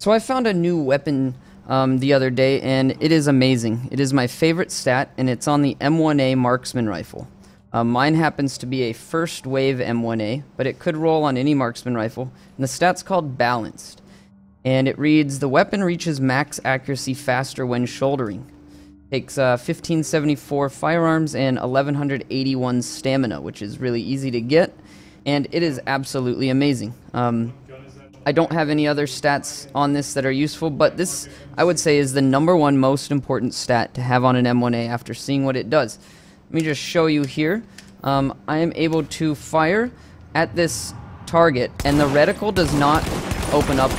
So I found a new weapon um, the other day, and it is amazing. It is my favorite stat, and it's on the M1A marksman rifle. Uh, mine happens to be a first wave M1A, but it could roll on any marksman rifle, and the stat's called balanced. And it reads, the weapon reaches max accuracy faster when shouldering. Takes uh, 1574 firearms and 1181 stamina, which is really easy to get, and it is absolutely amazing. Um, I don't have any other stats on this that are useful, but this, I would say, is the number one most important stat to have on an M1A after seeing what it does. Let me just show you here. Um, I am able to fire at this target, and the reticle does not open up.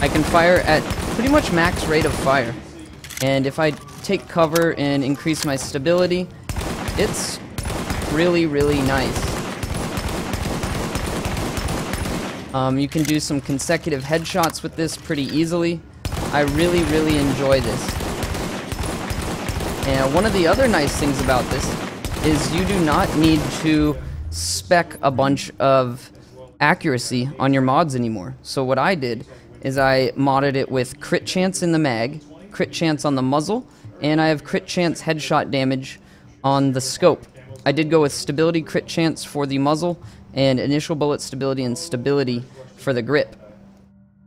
I can fire at pretty much max rate of fire. And if I take cover and increase my stability, it's really, really nice. Um, you can do some consecutive headshots with this pretty easily. I really, really enjoy this. And one of the other nice things about this is you do not need to spec a bunch of accuracy on your mods anymore. So what I did is I modded it with crit chance in the mag, crit chance on the muzzle, and I have crit chance headshot damage on the scope. I did go with stability crit chance for the muzzle and initial bullet stability and stability for the grip.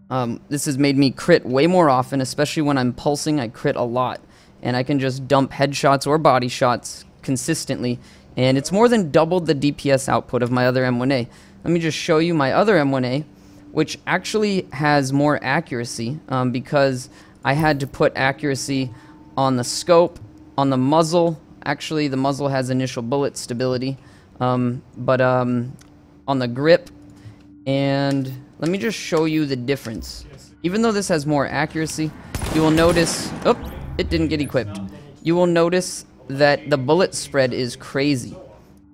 Um, this has made me crit way more often, especially when I'm pulsing, I crit a lot. And I can just dump headshots or body shots consistently, and it's more than doubled the DPS output of my other M1A. Let me just show you my other M1A, which actually has more accuracy um, because I had to put accuracy on the scope, on the muzzle. Actually, the muzzle has initial bullet stability, um, but um, on the grip. And let me just show you the difference. Even though this has more accuracy, you will notice... Oh, it didn't get equipped. You will notice that the bullet spread is crazy.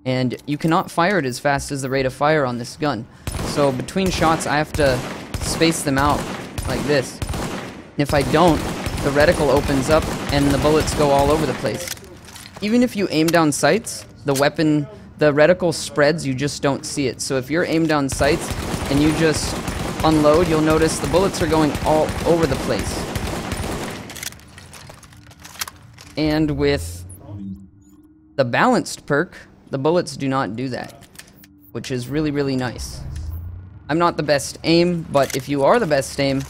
And you cannot fire it as fast as the rate of fire on this gun. So between shots, I have to space them out like this. If I don't, the reticle opens up and the bullets go all over the place. Even if you aim down sights, the weapon, the reticle spreads, you just don't see it. So if you're aimed down sights and you just unload, you'll notice the bullets are going all over the place. And with the balanced perk, the bullets do not do that, which is really, really nice. I'm not the best aim, but if you are the best aim,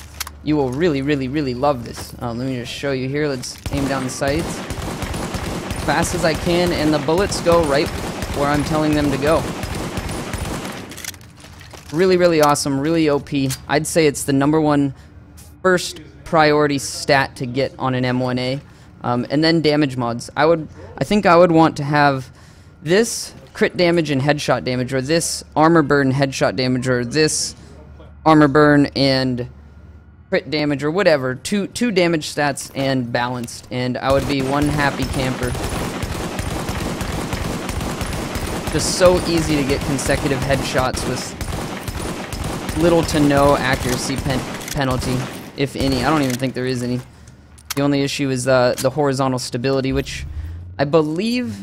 you will really, really, really love this. Um, let me just show you here. Let's aim down the sights. Fast as I can, and the bullets go right where I'm telling them to go. Really, really awesome, really OP. I'd say it's the number one first priority stat to get on an M1A. Um, and then damage mods. I would, I think I would want to have this crit damage and headshot damage, or this armor burn headshot damage, or this armor burn and crit damage, or whatever. Two two damage stats and balanced, and I would be one happy camper. Just so easy to get consecutive headshots with little to no accuracy pen penalty, if any. I don't even think there is any. The only issue is uh, the horizontal stability, which I believe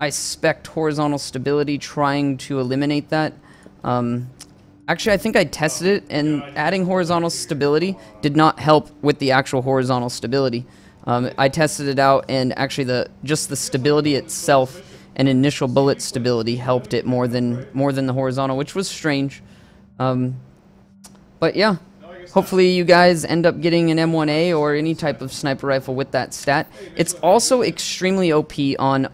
I spec horizontal stability trying to eliminate that. Um, actually, I think I tested it, and adding horizontal stability did not help with the actual horizontal stability. Um, I tested it out, and actually, the just the stability itself and initial bullet stability helped it more than more than the horizontal, which was strange. Um, but yeah, Hopefully you guys end up getting an M1A or any type of sniper rifle with that stat. It's also extremely OP on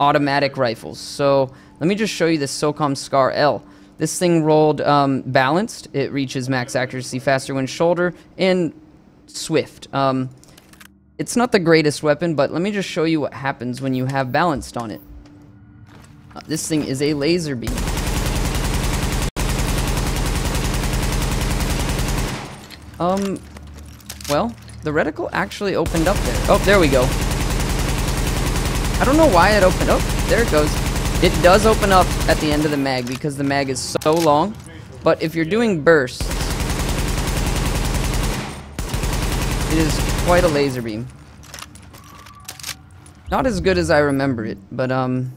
automatic rifles. So let me just show you this SOCOM SCAR L. This thing rolled um, balanced. It reaches max accuracy faster when shoulder and swift. Um, it's not the greatest weapon, but let me just show you what happens when you have balanced on it. Uh, this thing is a laser beam. Um, well, the reticle actually opened up there. Oh, there we go. I don't know why it opened. Oh, there it goes. It does open up at the end of the mag because the mag is so long. But if you're doing bursts, it is quite a laser beam. Not as good as I remember it, but um,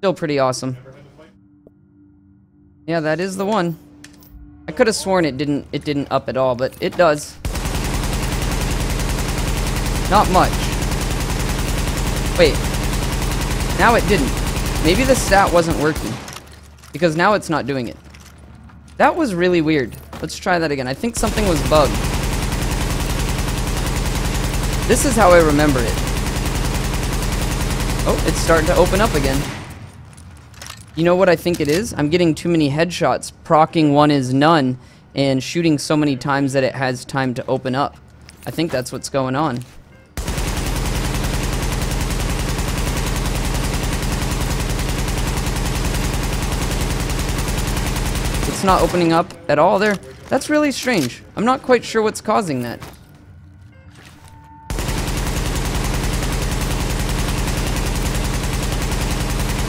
still pretty awesome. Yeah, that is the one. I could have sworn it didn't it didn't up at all, but it does. Not much. Wait. Now it didn't. Maybe the stat wasn't working. Because now it's not doing it. That was really weird. Let's try that again. I think something was bugged. This is how I remember it. Oh, it's starting to open up again. You know what I think it is? I'm getting too many headshots, procking one is none, and shooting so many times that it has time to open up. I think that's what's going on. It's not opening up at all there. That's really strange. I'm not quite sure what's causing that.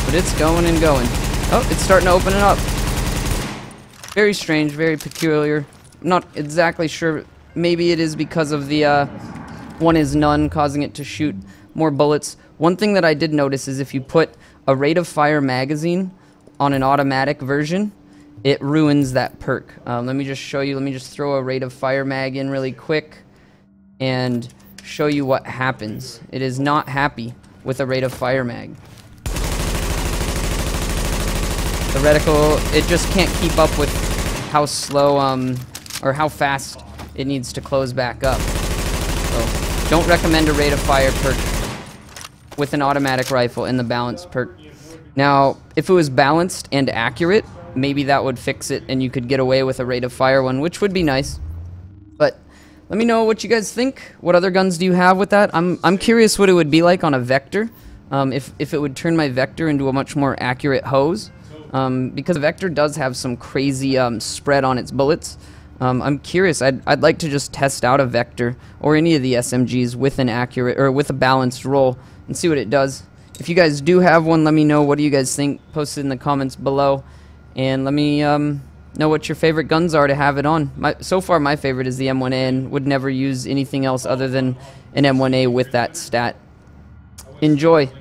But it's going and going. Oh, it's starting to open it up. Very strange, very peculiar. not exactly sure. Maybe it is because of the uh, one is none causing it to shoot more bullets. One thing that I did notice is if you put a rate of fire magazine on an automatic version, it ruins that perk. Um, let me just show you. Let me just throw a rate of fire mag in really quick and show you what happens. It is not happy with a rate of fire mag. The reticle, it just can't keep up with how slow, um, or how fast it needs to close back up. So, don't recommend a rate of fire perk with an automatic rifle in the balance perk. Now, if it was balanced and accurate, maybe that would fix it and you could get away with a rate of fire one, which would be nice. But let me know what you guys think. What other guns do you have with that? I'm, I'm curious what it would be like on a Vector. Um, if, if it would turn my Vector into a much more accurate hose. Um, because Vector does have some crazy um, spread on its bullets. Um, I'm curious. I'd, I'd like to just test out a Vector or any of the SMGs with an accurate or with a balanced roll and see what it does. If you guys do have one, let me know. What do you guys think? Post it in the comments below. And let me um, know what your favorite guns are to have it on. My, so far, my favorite is the M1A and would never use anything else other than an M1A with that stat. Enjoy.